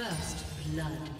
First blood.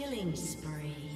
Killing spree.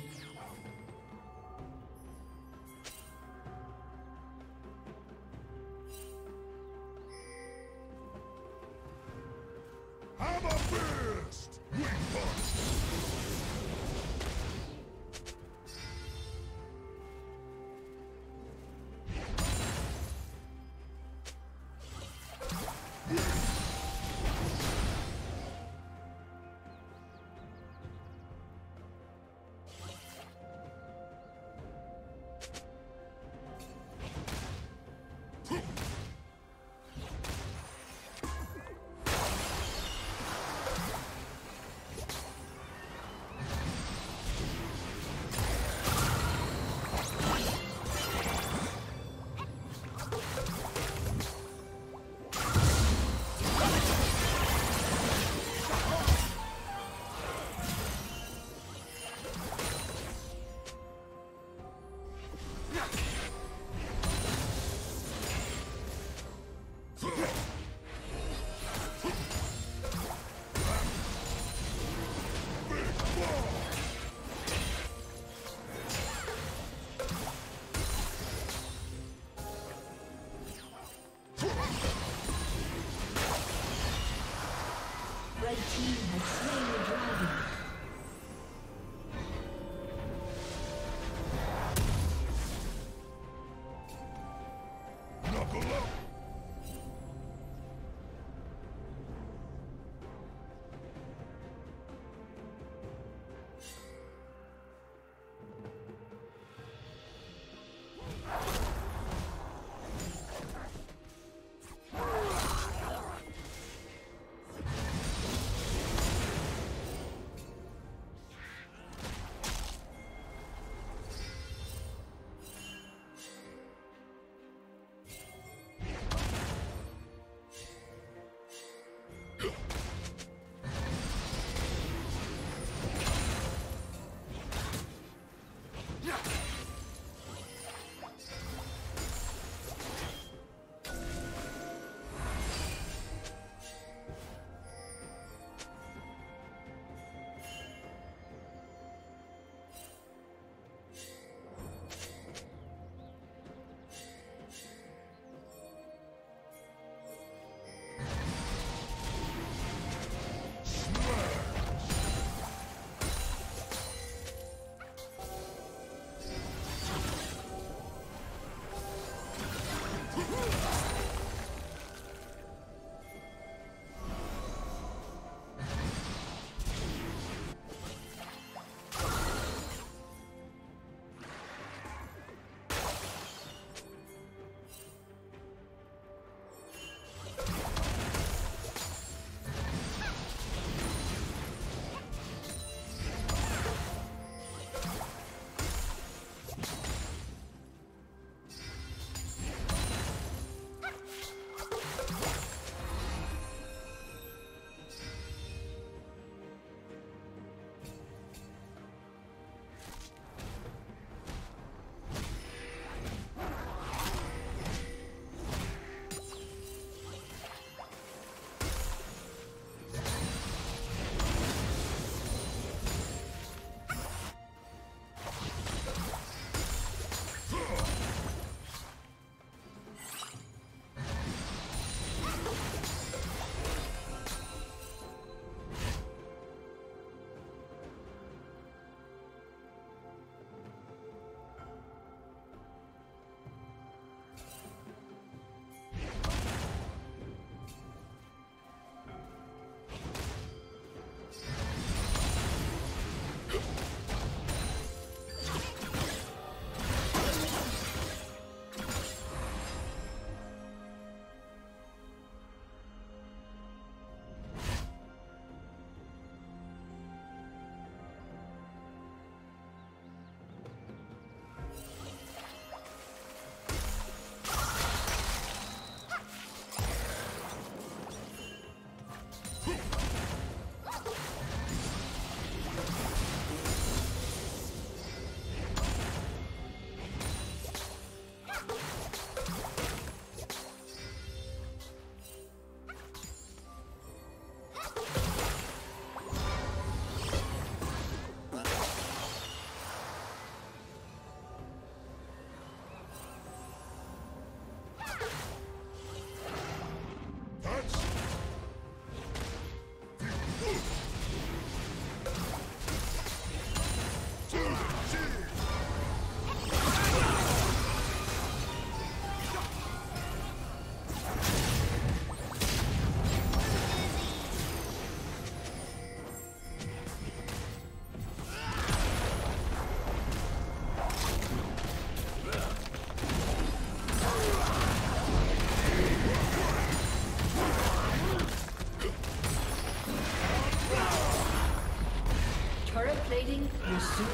Soon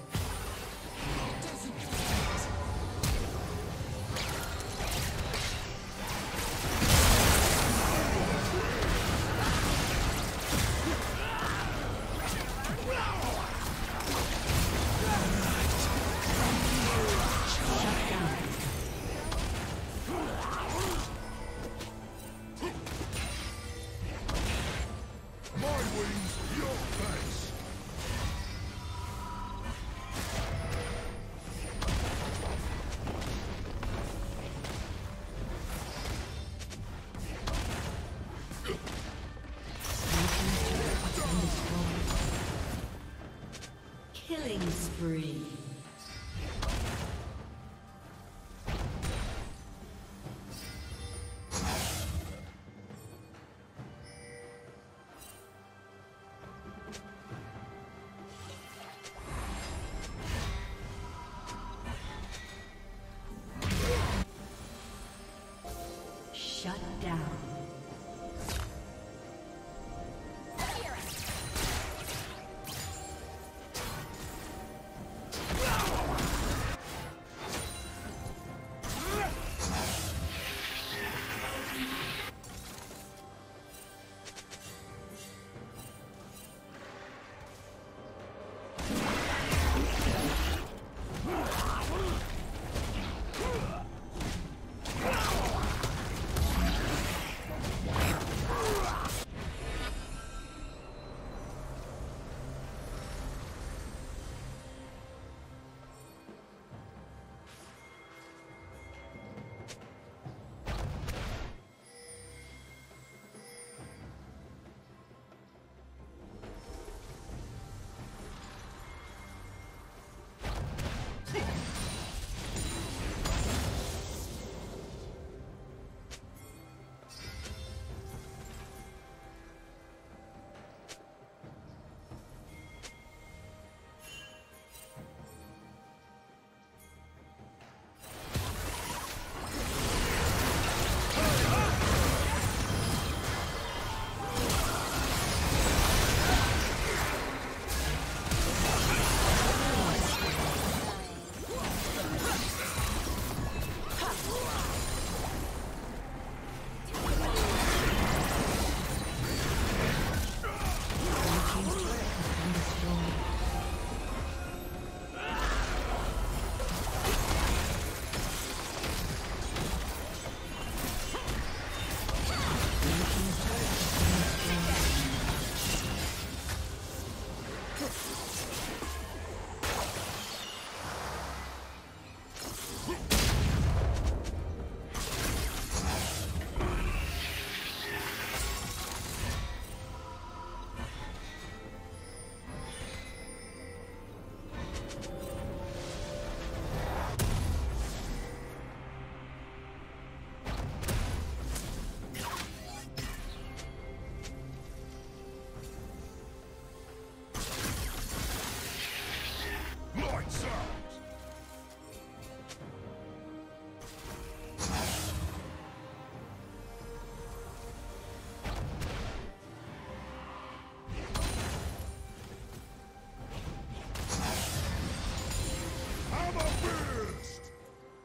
fist!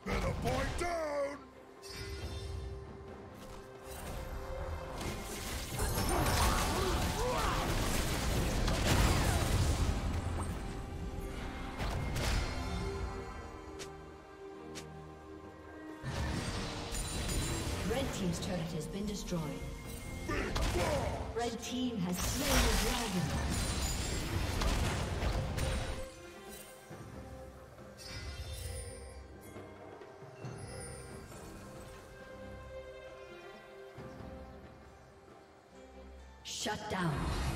Better point down! Red Team's turret has been destroyed. Red Team has slain the dragon. Shut down.